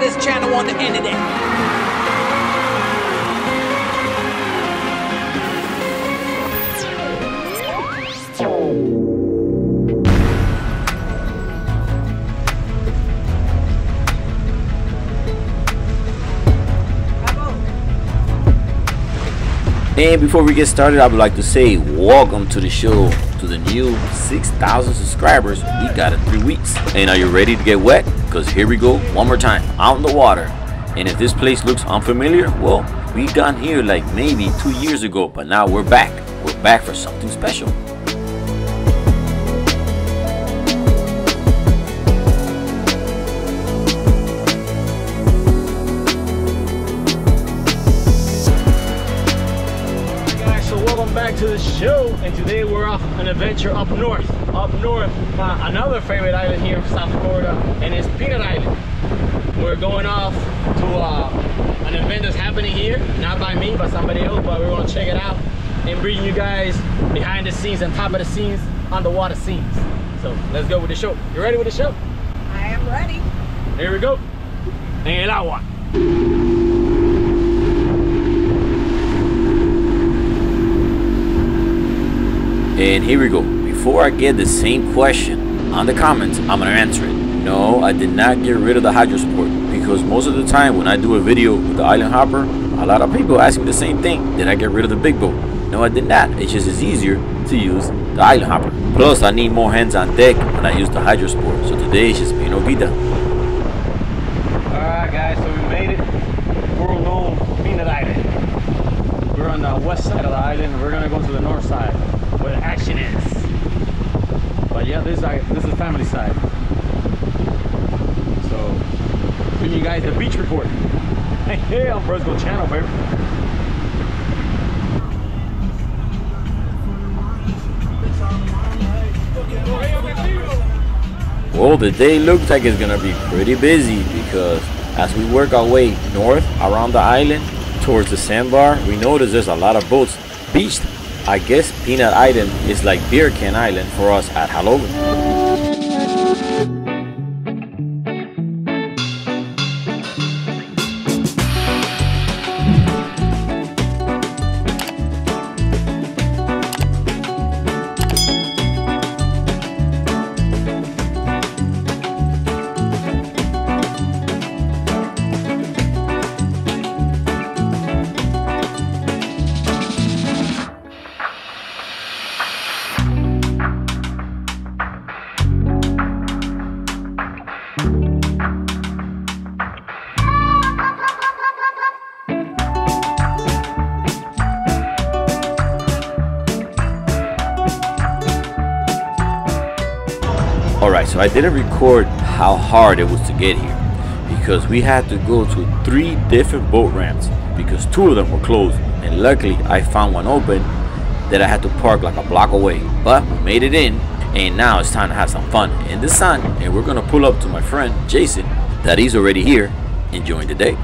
baddest channel on the internet. And before we get started, I would like to say welcome to the show to the new 6,000 subscribers we got in three weeks. And are you ready to get wet? Because here we go one more time out in the water. And if this place looks unfamiliar, well, we got here like maybe two years ago, but now we're back. We're back for something special. Welcome back to the show and today we're off an adventure up north. Up north uh, another favorite island here in South Florida and it's Peanut Island. We're going off to uh, an event that's happening here not by me but somebody else but we're going to check it out and bring you guys behind the scenes and top of the scenes underwater scenes. So let's go with the show. You ready with the show? I am ready. here we go. En el agua And here we go. Before I get the same question on the comments, I'm gonna answer it. No, I did not get rid of the hydro sport because most of the time when I do a video with the island hopper, a lot of people ask me the same thing. Did I get rid of the big boat? No, I did not. It's just it's easier to use the island hopper. Plus, I need more hands on deck when I use the hydro sport. So today it's just me no vida. Alright guys, so we made it. World known Peanut Island. We're on the west side of the island. We're gonna go to the north side where the action is. But yeah, this is our- this is family side. So bring you guys the beach report. Hey, hey on Fresco Channel, baby. Well, the day looks like it's gonna be pretty busy because as we work our way north around the island towards the sandbar, we notice there's a lot of boats beached. I guess Peanut Island is like Beer Can Island for us at Halloween. Alright, so I didn't record how hard it was to get here because we had to go to three different boat ramps because two of them were closed and luckily I found one open that I had to park like a block away. But we made it in and now it's time to have some fun in the sun and we're gonna pull up to my friend Jason that he's already here enjoying the day.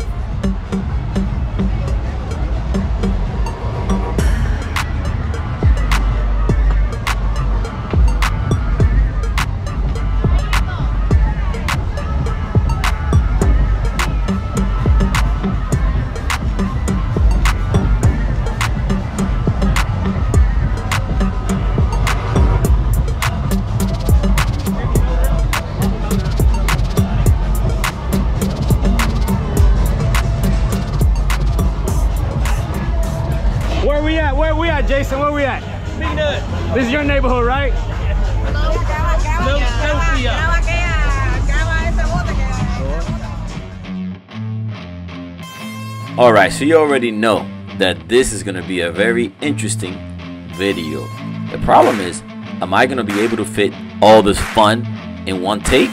Where we at? Where we at, Jason? Where we at? Peanut. This is your neighborhood, right? Alright, so you already know that this is gonna be a very interesting video. The problem is, am I gonna be able to fit all this fun in one take?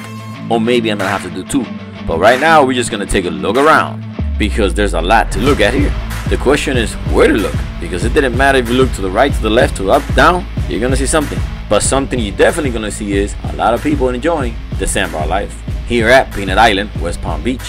Or maybe I'm gonna have to do two. But right now, we're just gonna take a look around because there's a lot to look at here. The question is where to look because it didn't matter if you look to the right, to the left, to up, down, you're gonna see something. But something you're definitely gonna see is a lot of people enjoying the sandbar life here at Peanut Island, West Palm Beach.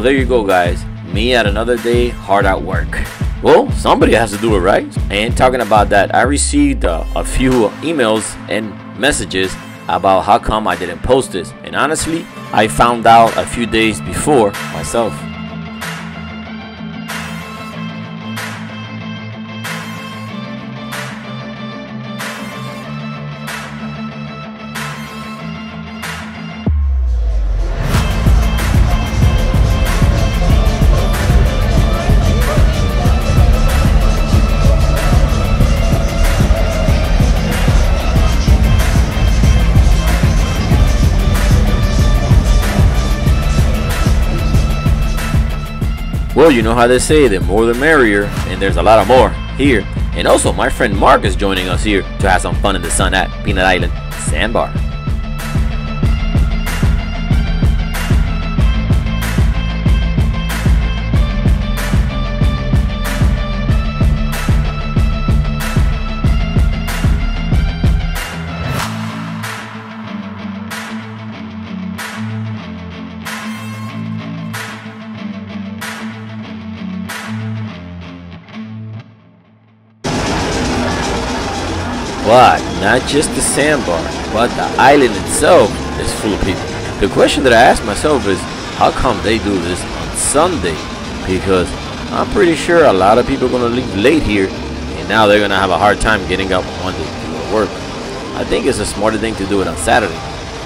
There you go, guys. Me at another day, hard at work. Well, somebody has to do it, right? And talking about that, I received uh, a few emails and messages about how come I didn't post this. And honestly, I found out a few days before myself. Well, you know how they say, the more the merrier, and there's a lot of more here. And also, my friend Mark is joining us here to have some fun in the sun at Peanut Island Sandbar. But not just the sandbar, but the island itself is full of people. The question that I ask myself is, how come they do this on Sunday? Because I'm pretty sure a lot of people are going to leave late here, and now they're going to have a hard time getting up on Monday to go to work. I think it's a smarter thing to do it on Saturday.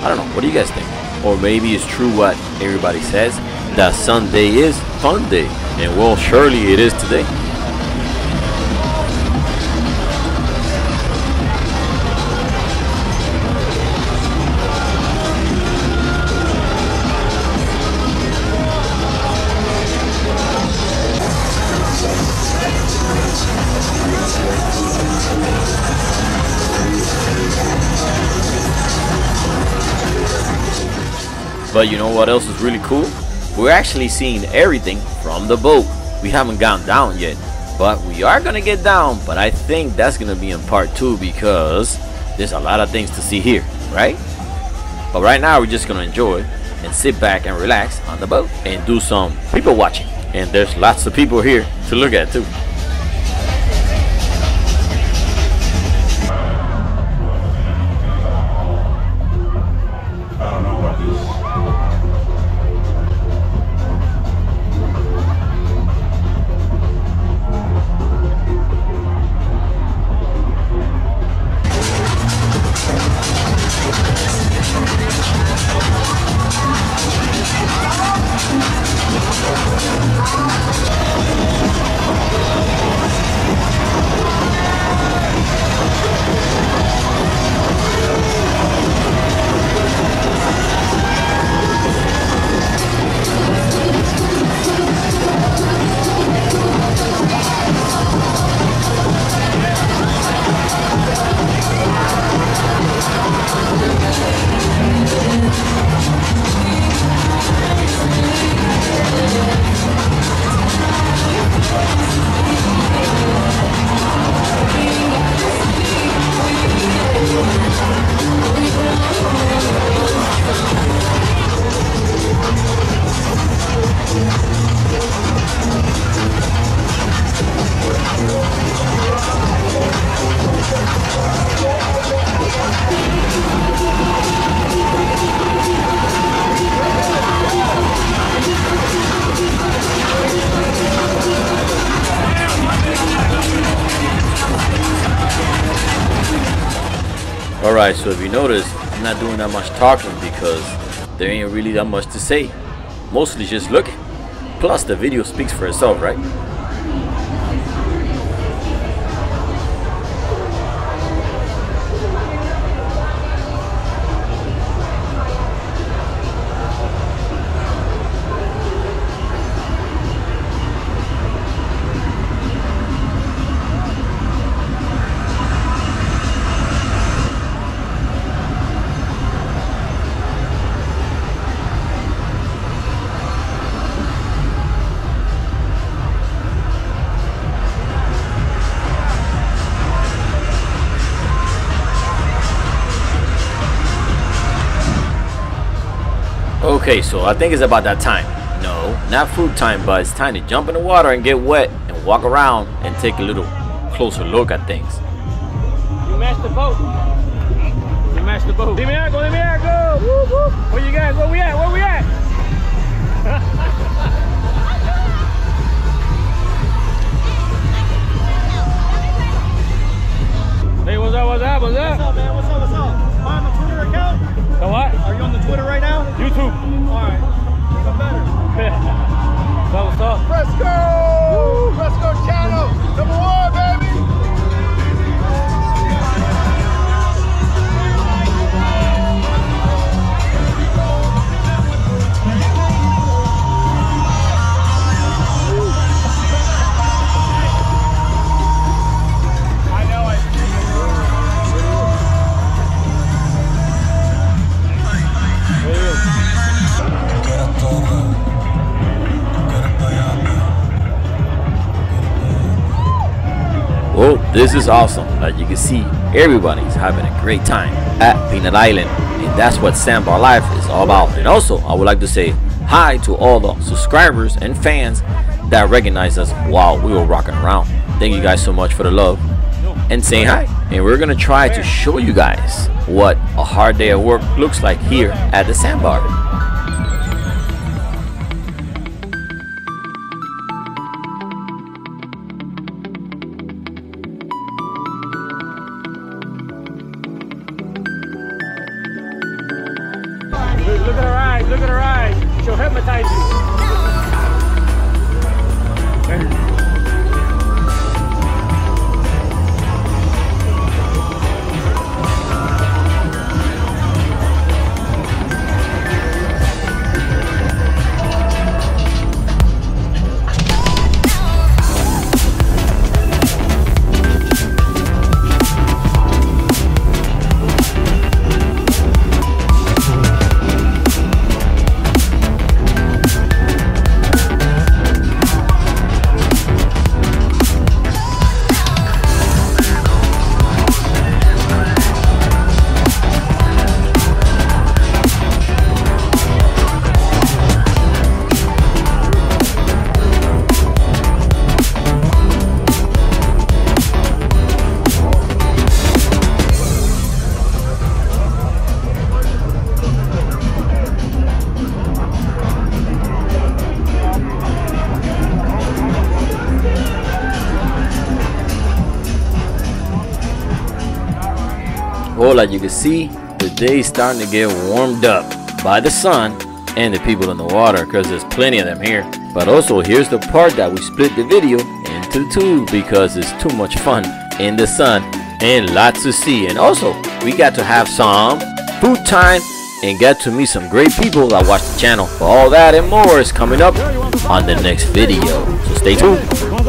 I don't know. What do you guys think? Or maybe it's true what everybody says, that Sunday is fun day. And well, surely it is today. But you know what else is really cool? We're actually seeing everything from the boat. We haven't gone down yet, but we are gonna get down. But I think that's gonna be in part two because there's a lot of things to see here, right? But right now we're just gonna enjoy and sit back and relax on the boat and do some people watching. And there's lots of people here to look at too. Alright, so if you notice, I'm not doing that much talking because there ain't really that much to say. Mostly just looking. Plus, the video speaks for itself, right? Okay, so I think it's about that time. No, not food time, but it's time to jump in the water and get wet and walk around and take a little closer look at things. You mashed the boat. You mashed the boat. Dime algo, dime algo. This is awesome. As you can see, everybody's having a great time at Peanut Island. And that's what Sandbar Life is all about. And also, I would like to say hi to all the subscribers and fans that recognize us while we were rocking around. Thank you guys so much for the love and saying hi. And we're gonna try to show you guys what a hard day of work looks like here at the Sandbar. 在一起 You can see, the day's starting to get warmed up by the sun and the people in the water because there's plenty of them here. But also, here's the part that we split the video into two because it's too much fun in the sun and lots to see. And also, we got to have some food time and get to meet some great people that watch the channel. All that and more is coming up on the next video. So stay tuned.